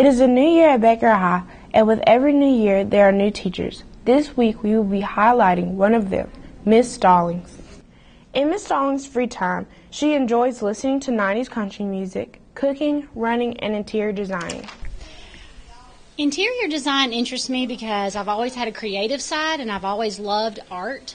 It is a new year at Baker High, and with every new year, there are new teachers. This week, we will be highlighting one of them, Miss Stallings. In Miss Stallings' free time, she enjoys listening to 90s country music, cooking, running, and interior designing. Interior design interests me because I've always had a creative side and I've always loved art.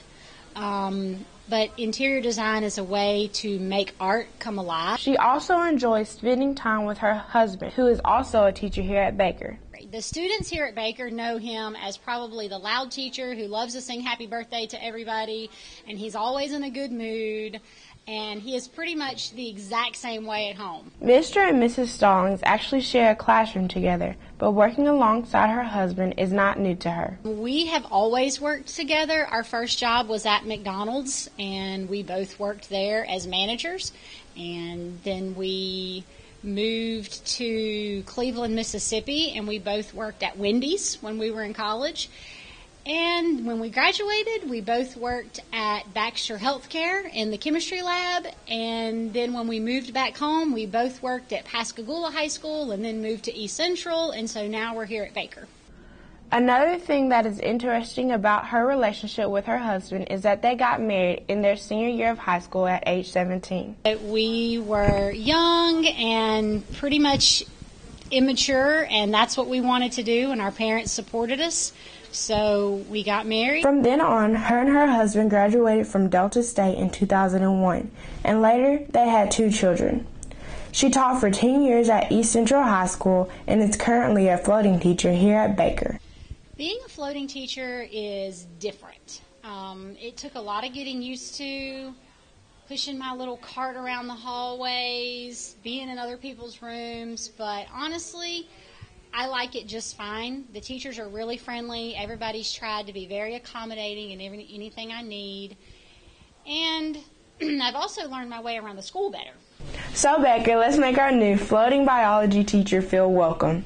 Um, but interior design is a way to make art come alive. She also enjoys spending time with her husband, who is also a teacher here at Baker. The students here at Baker know him as probably the loud teacher who loves to sing happy birthday to everybody, and he's always in a good mood and he is pretty much the exact same way at home. Mr. and Mrs. Stallings actually share a classroom together, but working alongside her husband is not new to her. We have always worked together. Our first job was at McDonald's, and we both worked there as managers, and then we moved to Cleveland, Mississippi, and we both worked at Wendy's when we were in college. And when we graduated, we both worked at Baxter Healthcare in the chemistry lab. And then when we moved back home, we both worked at Pascagoula High School and then moved to East Central. And so now we're here at Baker. Another thing that is interesting about her relationship with her husband is that they got married in their senior year of high school at age 17. We were young and pretty much immature, and that's what we wanted to do, and our parents supported us. So we got married. From then on, her and her husband graduated from Delta State in 2001, and later they had two children. She taught for 10 years at East Central High School and is currently a floating teacher here at Baker. Being a floating teacher is different. Um, it took a lot of getting used to pushing my little cart around the hallways, being in other people's rooms, but honestly, I like it just fine. The teachers are really friendly. Everybody's tried to be very accommodating in every, anything I need. And I've also learned my way around the school better. So, Baker, let's make our new floating biology teacher feel welcome.